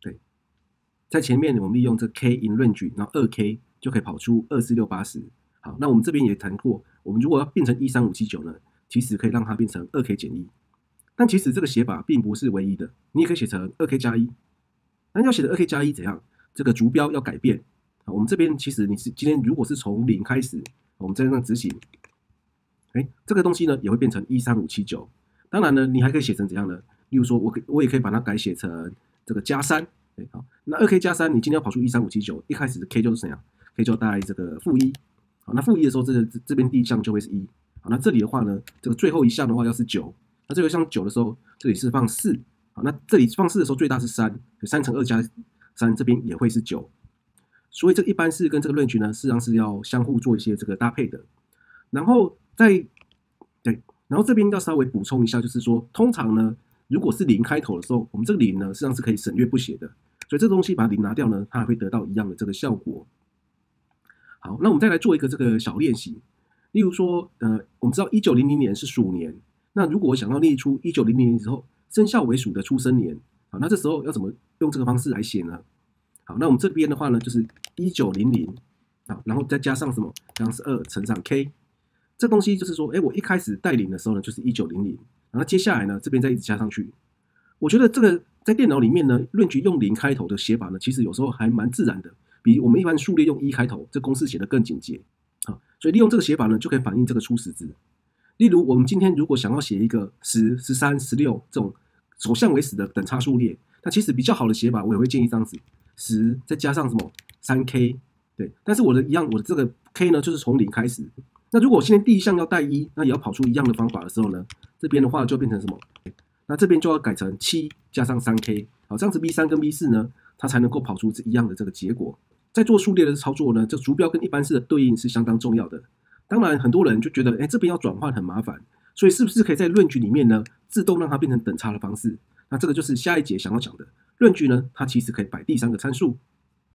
对，在前面我们利用这 k in range，然后二 k 就可以跑出二四六八十。好，那我们这边也谈过，我们如果要变成一三五七九呢，其实可以让它变成二 k 减一。但其实这个写法并不是唯一的，你也可以写成二 k 加一。那要写的二 k 加一怎样？这个逐标要改变。啊，我们这边其实你是今天如果是从零开始，我们在这执行，哎，这个东西呢也会变成一三五七九。当然呢，你还可以写成怎样呢？例如说，我可我也可以把它改写成这个加三，对，好，那二 k 加三，你今天要跑出一三五七九，一开始的 k 就是怎样？k 就带这个负一，好，那负一的时候，这个这边第一项就会是一，好，那这里的话呢，这个最后一项的话要是九，那最后一项九的时候，这里是放四，好，那这里放四的时候最大是三，三乘二加三这边也会是九，所以这一般是跟这个顺序呢，事实上是要相互做一些这个搭配的，然后在对，然后这边要稍微补充一下，就是说，通常呢。如果是零开头的时候，我们这个零呢，实际上是可以省略不写的。所以这个东西把零拿掉呢，它还会得到一样的这个效果。好，那我们再来做一个这个小练习。例如说，呃，我们知道一九零零年是鼠年，那如果我想要列出一九零零年之后生肖为鼠的出生年，好，那这时候要怎么用这个方式来写呢？好，那我们这边的话呢，就是一九零零，好，然后再加上什么？加上是二乘上 k，这东西就是说，哎，我一开始带领的时候呢，就是一九零零。然后接下来呢，这边再一直加上去。我觉得这个在电脑里面呢，论局用零开头的写法呢，其实有时候还蛮自然的，比我们一般数列用一开头，这公式写的更简洁啊。所以利用这个写法呢，就可以反映这个初始值。例如，我们今天如果想要写一个十、十三、十六这种首项为十的等差数列，那其实比较好的写法，我也会建议这样子：十再加上什么三 k，对。但是我的一样，我的这个 k 呢，就是从零开始。那如果我现在第一项要带一，那也要跑出一样的方法的时候呢，这边的话就变成什么？那这边就要改成七加上三 k，好，这样子 v 三跟 v 四呢，它才能够跑出一样的这个结果。在做数列的操作呢，这逐标跟一般式的对应是相当重要的。当然，很多人就觉得，哎，这边要转换很麻烦，所以是不是可以在论据里面呢，自动让它变成等差的方式？那这个就是下一节想要讲的论据呢，它其实可以摆第三个参数。